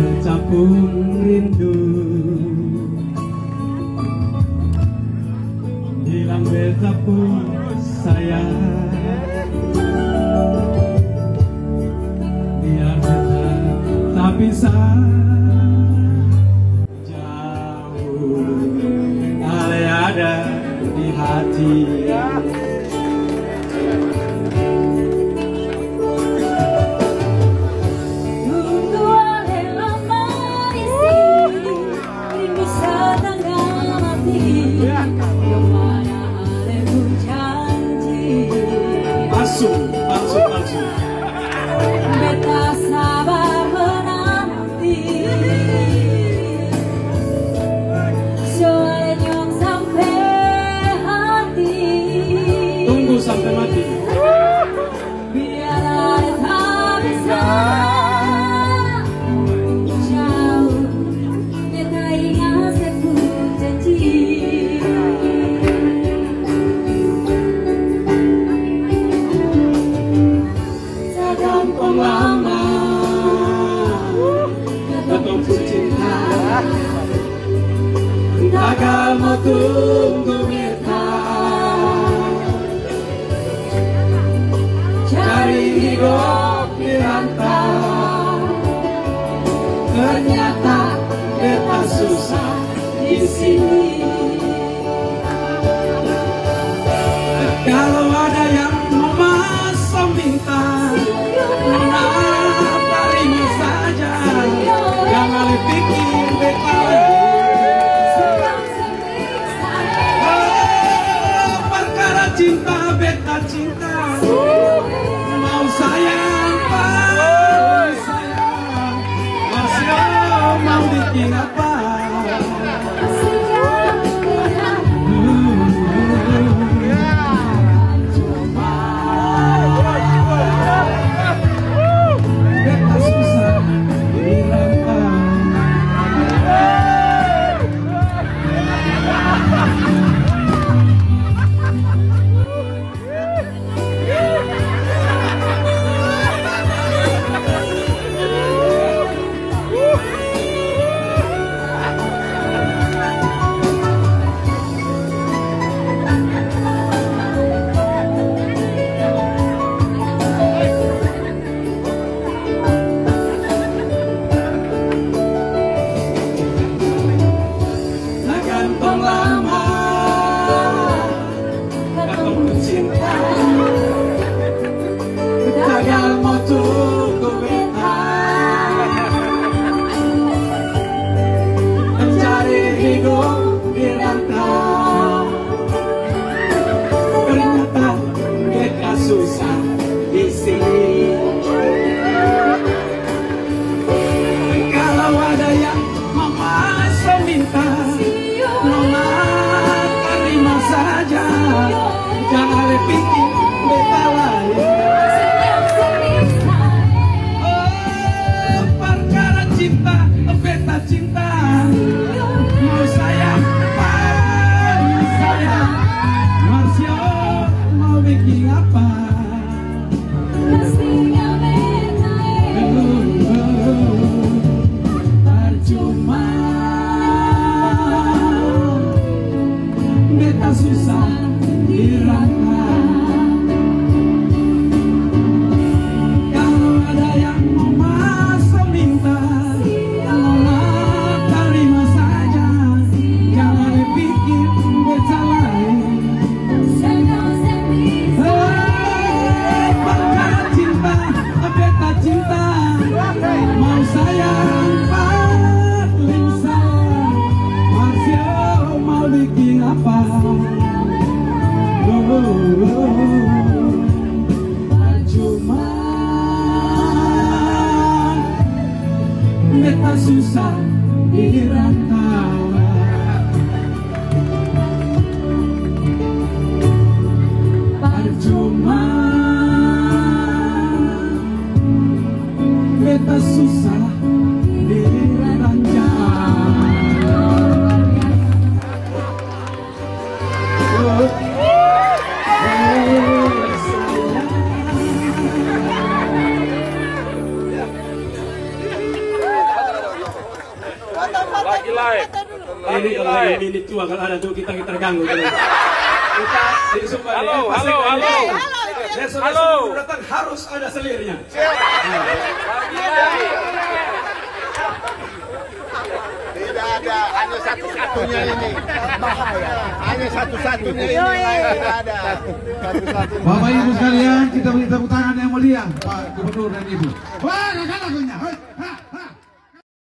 tercapung rindu Hilang bercapung sayang Biar kita tak bisa jauh Ale ada di hati. sampai tak bisa jauh, tunggu dari hidup di. Ternyata susah di rantauan Percuma Beta susah Lagi live. Ini kalau lagi minit tua kalau ada tuh kita kita terganggu. Kita di Sumba Halo, ini, halo, halo. ini. Besok Halo. datang harus ada selirnya. Tidak ada, hanya satu-satunya ini. Bahaya. Hanya satu-satunya ini. Tidak ada. Satu-satunya. Bapak Ibu sekalian, kita beri tepuk tangan yang mulia Pak Gubernur dan Ibu. Wah, ada lagunya. Hoi.